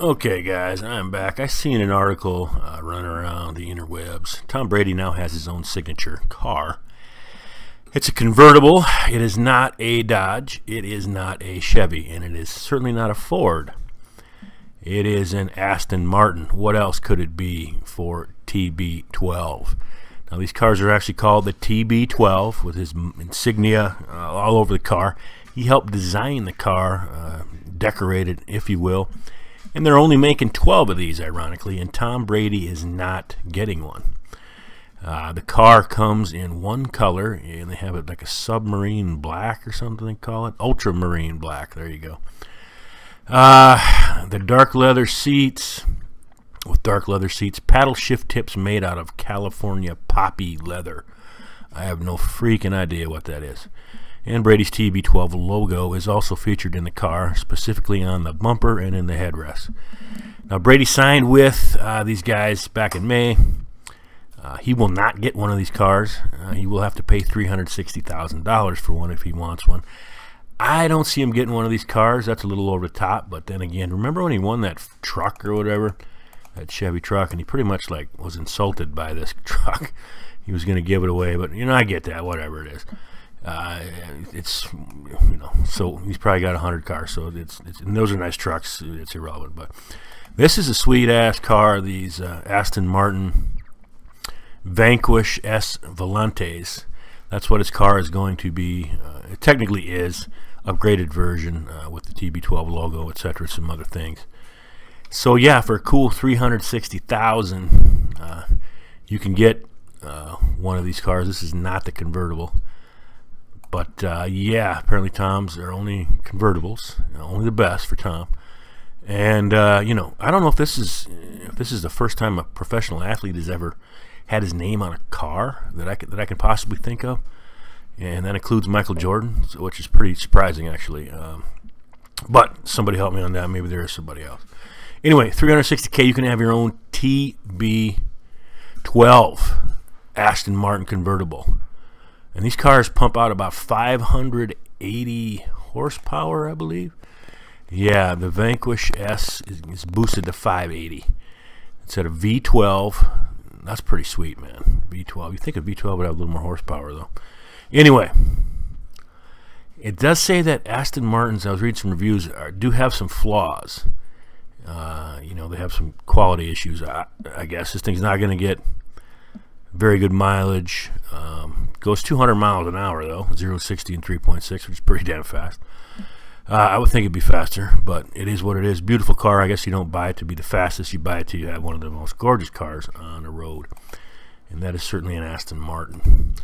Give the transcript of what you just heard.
Okay, guys, I'm back. I seen an article uh, running around the interwebs. Tom Brady now has his own signature car. It's a convertible. It is not a Dodge. It is not a Chevy, and it is certainly not a Ford. It is an Aston Martin. What else could it be for TB12? Now, these cars are actually called the TB12 with his insignia uh, all over the car. He helped design the car, uh, decorate it, if you will and they're only making 12 of these, ironically, and Tom Brady is not getting one. Uh, the car comes in one color, and they have it like a submarine black or something they call it. Ultramarine black, there you go. Uh, the dark leather seats, with dark leather seats, paddle shift tips made out of California poppy leather. I have no freaking idea what that is and Brady's TB12 logo is also featured in the car, specifically on the bumper and in the headrest. Now, Brady signed with uh, these guys back in May. Uh, he will not get one of these cars. Uh, he will have to pay $360,000 for one if he wants one. I don't see him getting one of these cars. That's a little over the top. But then again, remember when he won that truck or whatever, that Chevy truck, and he pretty much like was insulted by this truck. He was going to give it away, but you know I get that. Whatever it is. Uh, it's you know so he's probably got a hundred cars so it's, it's those are nice trucks. It's irrelevant but this is a sweet ass car these uh, Aston Martin Vanquish S Volantes. That's what his car is going to be uh, it technically is upgraded version uh, with the TB12 logo etc some other things. So yeah for a cool 360,000 uh, you can get uh, one of these cars. This is not the convertible but uh, yeah, apparently Tom's are only convertibles, only the best for Tom. And uh, you know, I don't know if this is if this is the first time a professional athlete has ever had his name on a car that I that I can possibly think of, and that includes Michael Jordan, which is pretty surprising actually. Um, but somebody help me on that. Maybe there is somebody else. Anyway, 360k, you can have your own TB12 Aston Martin convertible. And these cars pump out about 580 horsepower, I believe. Yeah, the Vanquish S is, is boosted to 580 instead of V12. That's pretty sweet, man. V12. You think a V12 would have a little more horsepower, though. Anyway, it does say that Aston Martins, I was reading some reviews, are, do have some flaws. Uh, you know, they have some quality issues. I, I guess this thing's not going to get very good mileage. Um, goes 200 miles an hour though, 0 60 and 3.6, which is pretty damn fast. Uh, I would think it'd be faster, but it is what it is. Beautiful car. I guess you don't buy it to be the fastest. You buy it to you have one of the most gorgeous cars on the road, and that is certainly an Aston Martin.